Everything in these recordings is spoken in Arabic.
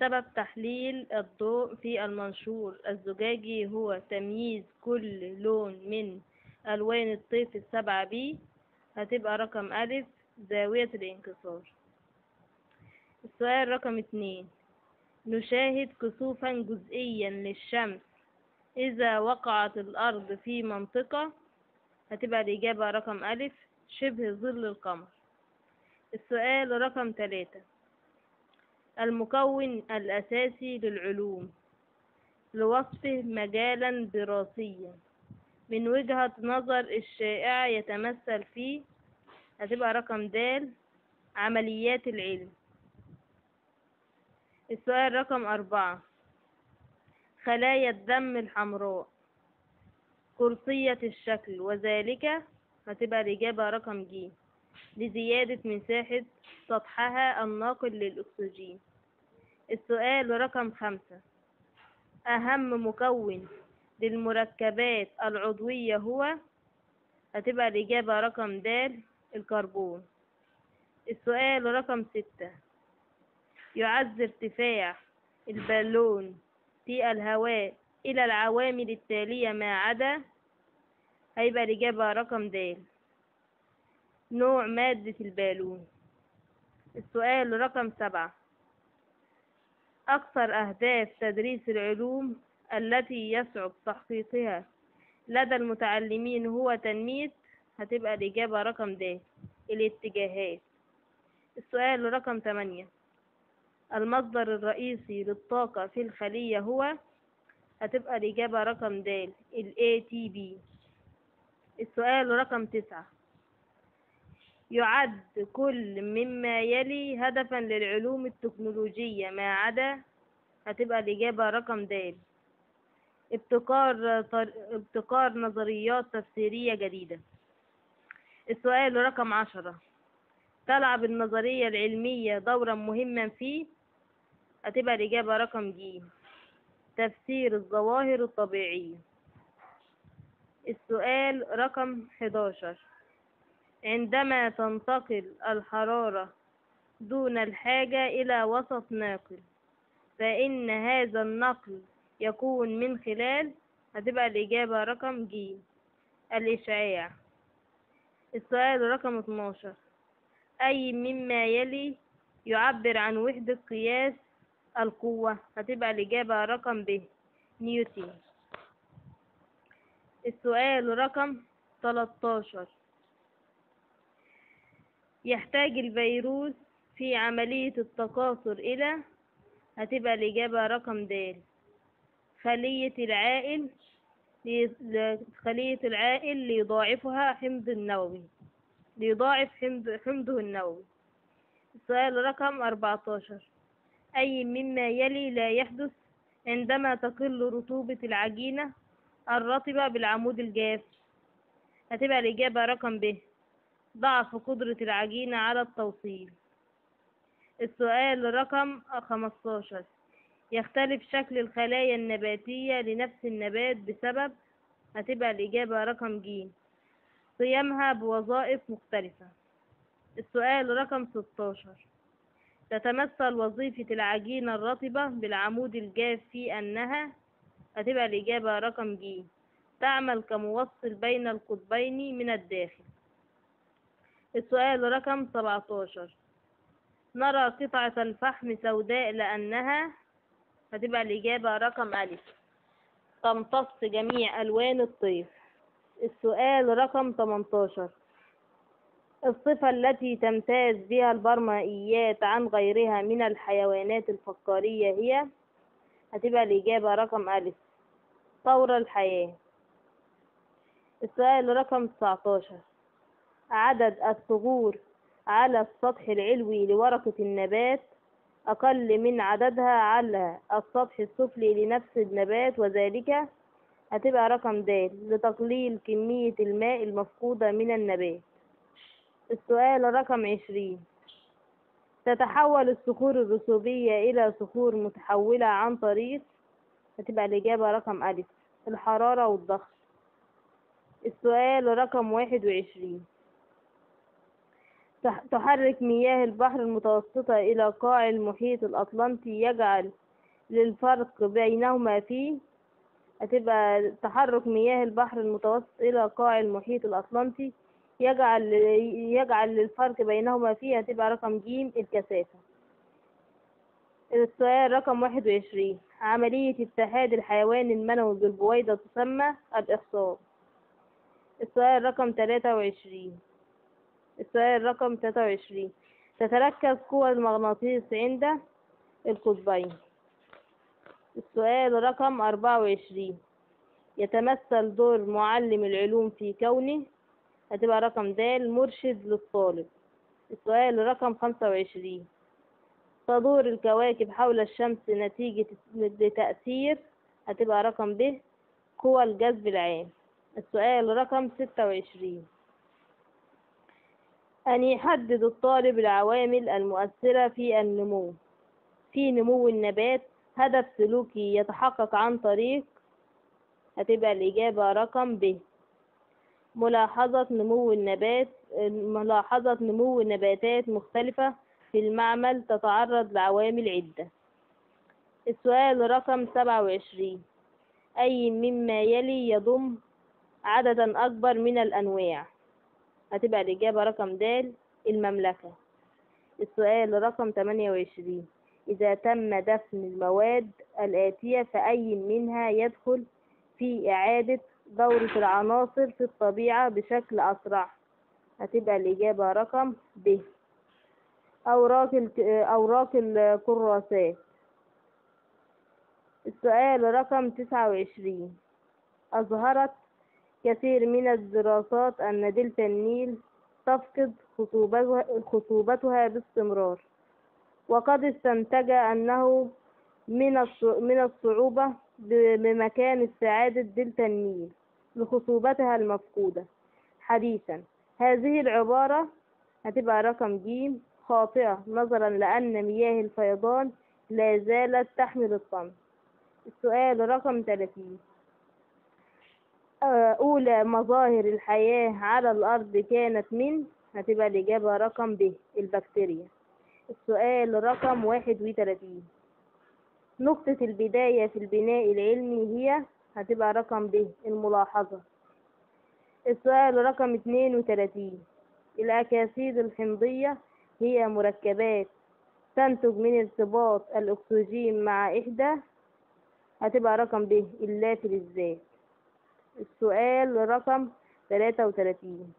سبب تحليل الضوء في المنشور. الزجاجي هو تمييز كل لون من ألوان الطيف السبعة بي. هتبقى رقم ألف زاوية الانكسار. السؤال رقم اتنين. نشاهد كسوفا جزئيا للشمس. إذا وقعت الأرض في منطقة هتبقى الإجابة رقم ألف شبه ظل القمر. السؤال رقم ثلاثة المكون الأساسي للعلوم لوصفه مجالا دراسيا من وجهة نظر الشائعة يتمثل في هتبقى رقم د عمليات العلم. السؤال رقم أربعة. خلايا الدم الحمراء قرصية الشكل وذلك هتبقى الإجابة رقم ج لزيادة مساحة سطحها الناقل للأكسجين. السؤال رقم خمسة. أهم مكون للمركبات العضوية هو؟ هتبقى الإجابة رقم د الكربون. السؤال رقم ستة. يعز ارتفاع البالون في الهواء إلى العوامل التالية ما عدا؟ هيبقى الإجابة رقم د نوع مادة البالون. السؤال رقم سبعة. أكثر أهداف تدريس العلوم التي يصعب تحقيقها لدى المتعلمين هو تنمية هتبقى الإجابة رقم د الاتجاهات. السؤال رقم ثمانية المصدر الرئيسي للطاقة في الخلية هو هتبقى الإجابة رقم د ال ATP السؤال رقم تسعة. يعد كل مما يلي هدفا للعلوم التكنولوجية. ما عدا هتبقى الإجابة رقم د ابتكار طر... ابتكار نظريات تفسيرية جديدة. السؤال رقم عشرة. تلعب النظرية العلمية دورا مهما في؟ هتبقى الإجابة رقم ج تفسير الظواهر الطبيعية. السؤال رقم 11 عندما تنتقل الحرارة دون الحاجة إلى وسط ناقل فإن هذا النقل يكون من خلال هتبقى الإجابة رقم ج الإشعاع. السؤال رقم 12 أي مما يلي يعبر عن وحدة قياس القوة؟ هتبقى الإجابة رقم ب نيوتن. السؤال رقم 13 يحتاج الفيروس في عملية التكاثر إلى هتبقى الإجابة رقم د. خلية العائل خلية العائل ليضاعفها حمض النووي. ليضاعف حمض حمضه النووي. السؤال رقم 14 أي مما يلي لا يحدث عندما تقل رطوبة العجينة الرطبة بالعمود الجاف؟ هتبقى الإجابة رقم ب. ضعف قدرة العجينة على التوصيل. السؤال رقم 15 يختلف شكل الخلايا النباتية لنفس النبات بسبب هتبقى الإجابة رقم ج قيامها بوظائف مختلفة. السؤال رقم 16 تتمثل وظيفة العجينة الرطبة بالعمود الجاف في أنها هتبقى الإجابة رقم ج تعمل كموصل بين القطبين من الداخل. السؤال رقم 17 نرى قطعة الفحم سوداء لأنها هتبقى الإجابة رقم ألف تمتص جميع ألوان الطيف. السؤال رقم 18 الصفة التي تمتاز بها البرمائيات عن غيرها من الحيوانات الفقارية هي؟ هتبقى الإجابة رقم ألف طور الحياة. السؤال رقم 19 عدد الثغور على السطح العلوي لورقة النبات أقل من عددها على السطح السفلي لنفس النبات وذلك هتبقى رقم د لتقليل كمية الماء المفقودة من النبات. السؤال رقم عشرين. تتحول الصخور الرسوبية إلى صخور متحولة عن طريق؟ هتبقى الإجابة رقم ألف الحرارة والضغط. السؤال رقم واحد وعشرين. تحرك مياه البحر المتوسطة إلى قاع المحيط الأطلنطي يجعل للفرق بينهما فيه هتبقى تحرك مياه البحر المتوسط إلى قاع المحيط الأطلنطي يجعل يجعل للفرق بينهما فيه هتبقى رقم ج الكثافة. السؤال رقم واحد وعشرين عملية اتحاد الحيوان المنوي بالبويضة تسمى الإخصاب السؤال رقم تلاتة وعشرين السؤال رقم تلاتة وعشرين. تتركز قوى المغناطيس عند القطبين. السؤال رقم أربعة وعشرين. يتمثل دور معلم العلوم في كونه هتبقى رقم د مرشد للطالب. السؤال رقم خمسة وعشرين. تدور الكواكب حول الشمس نتيجة لتأثير هتبقى رقم ب قوى الجذب العام. السؤال رقم ستة وعشرين. أن يحدد الطالب العوامل المؤثرة في النمو في نمو النبات. هدف سلوكي يتحقق عن طريق هتبقى الإجابة رقم ب. ملاحظة نمو النبات ملاحظة نمو نباتات مختلفة في المعمل تتعرض لعوامل عدة. السؤال رقم سبعة وعشرين. أي مما يلي يضم عددا أكبر من الأنواع؟ هتبقى الإجابة رقم د المملكة. السؤال رقم تمانية وعشرين. إذا تم دفن المواد الآتية فأي منها يدخل في إعادة دورة العناصر في الطبيعة بشكل أسرع؟ هتبقى الإجابة رقم ب. أوراق. أوراق الكراسات. السؤال رقم تسعة وعشرين. أظهرت كثير من الدراسات أن دلتا النيل تفقد خصوبتها, باستمرار. وقد استنتج أنه من الص- من الصعوبة بمكان استعادة دلتا النيل لخصوبتها المفقودة. حديثا هذه العبارة هتبقى رقم ج خاطئة نظرا لأن مياه الفيضان لا زالت تحمل الطمس السؤال رقم 30 آه، أولى مظاهر الحياة على الأرض كانت من هتبقى الإجابة رقم ب البكتيريا. السؤال رقم واحد وتلاتين. نقطة البداية في البناء العلمي هي هتبقى رقم ب الملاحظة. السؤال رقم اتنين وتلاتين. الأكاسيد الحمضية هي مركبات تنتج من ارتباط الأكسجين مع إحدى هتبقى رقم ب اللافلزات السؤال رقم تلاتة وتلاتين.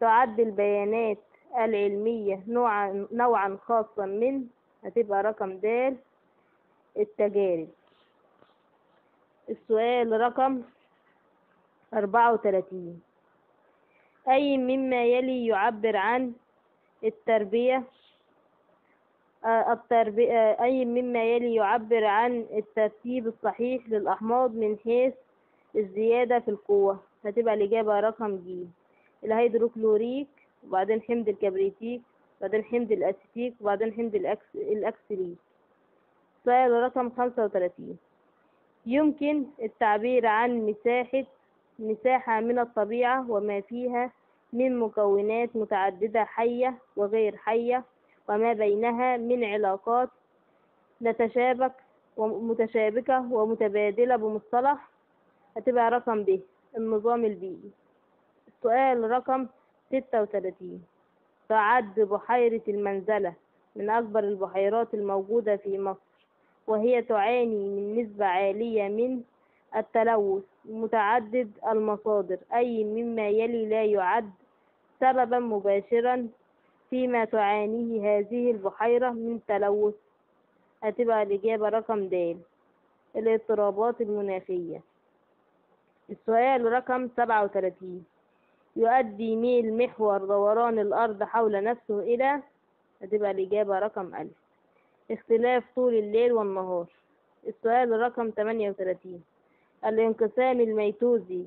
تعد البيانات العلمية نوعا نوعا خاصا من هتبقى رقم د التجارب. السؤال رقم أربعة وتلاتين. أي مما يلي يعبر عن التربية؟ آه، التربية آه، أي مما يلي يعبر عن الترتيب الصحيح للأحماض من حيث الزيادة في القوة هتبقى الإجابة رقم ج الهيدروكلوريك وبعدين حمض الكبريتيك وبعدين حمض الأسيتيك وبعدين حمض الأكس... الأكسليك سؤال رقم خمسة وتلاتين. يمكن التعبير عن مساحة مساحة من الطبيعة وما فيها من مكونات متعددة حية وغير حية وما بينها من علاقات تتشابك ومتشابكة ومتبادلة بمصطلح هتبقى رقم ب النظام البيئي السؤال رقم ستة وتلاتين. تعد بحيرة المنزلة من أكبر البحيرات الموجودة في مصر وهي تعاني من نسبة عالية من التلوث متعدد المصادر. أي مما يلي لا يعد سببا مباشرا فيما تعانيه هذه البحيرة من تلوث. هتبقى الإجابة رقم د الاضطرابات المناخية. السؤال رقم سبعة وتلاتين يؤدي ميل محور دوران الأرض حول نفسه إلى هتبقى الإجابة رقم ألف. اختلاف طول الليل والنهار. السؤال رقم تمانية وتلاتين الانقسام الميتوزي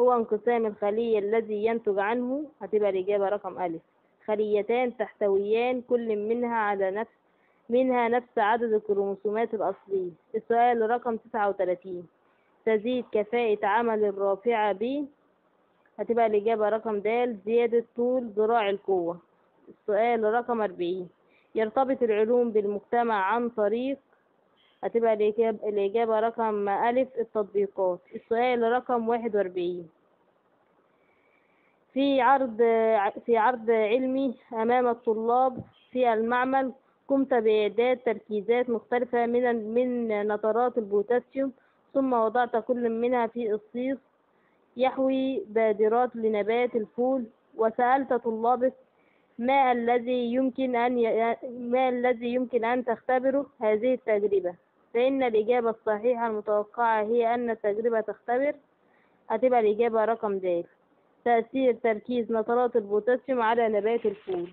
هو انقسام الخلية الذي ينتج عنه هتبقى الإجابة رقم ألف. خليتان تحتويان كل منها على نفس منها نفس عدد الكروموسومات الأصلي السؤال رقم تسعة وتلاتين تزيد كفاءة عمل الرافعة ب هتبقى الإجابة رقم د زيادة طول ذراع القوة. السؤال رقم أربعين. يرتبط العلوم بالمجتمع عن طريق هتبقى الإجابة, رقم ألف التطبيقات. السؤال رقم واحد وأربعين. في عرض في عرض علمي أمام الطلاب في المعمل قمت بإعداد تركيزات مختلفة من من نترات البوتاسيوم ثم وضعت كل منها في إصيص يحوي بادرات لنبات الفول وسألت طلابك ما الذي يمكن أن ي... ما الذي يمكن أن تختبره؟ هذه التجربة. فإن الإجابة الصحيحة المتوقعة هي أن التجربة تختبر. هتبقى الإجابة رقم د تأثير تركيز نترات البوتاسيوم على نبات الفول.